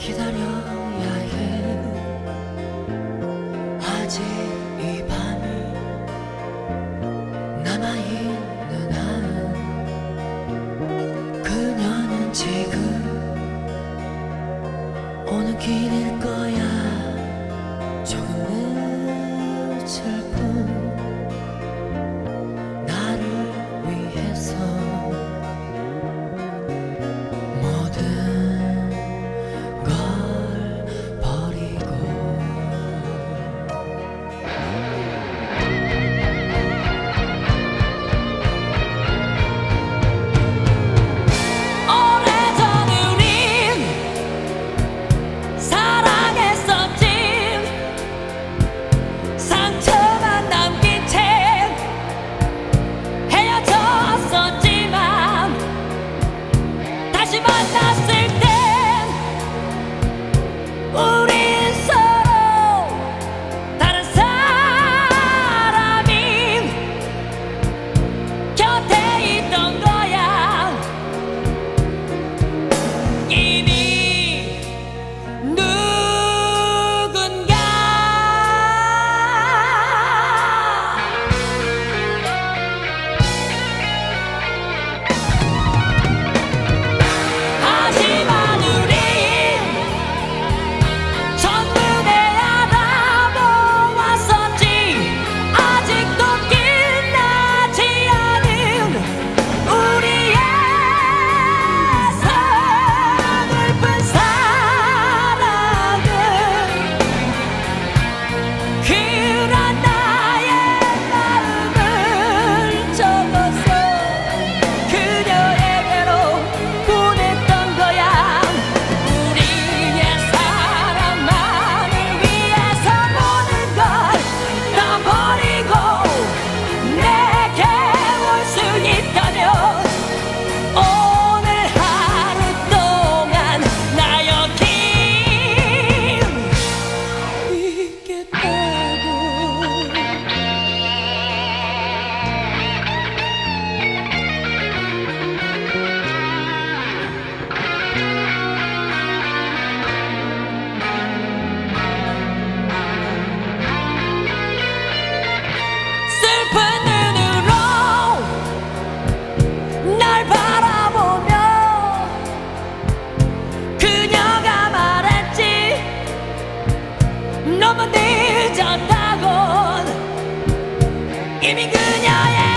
난 기다려 너무 늦었다고. 이미 그녀의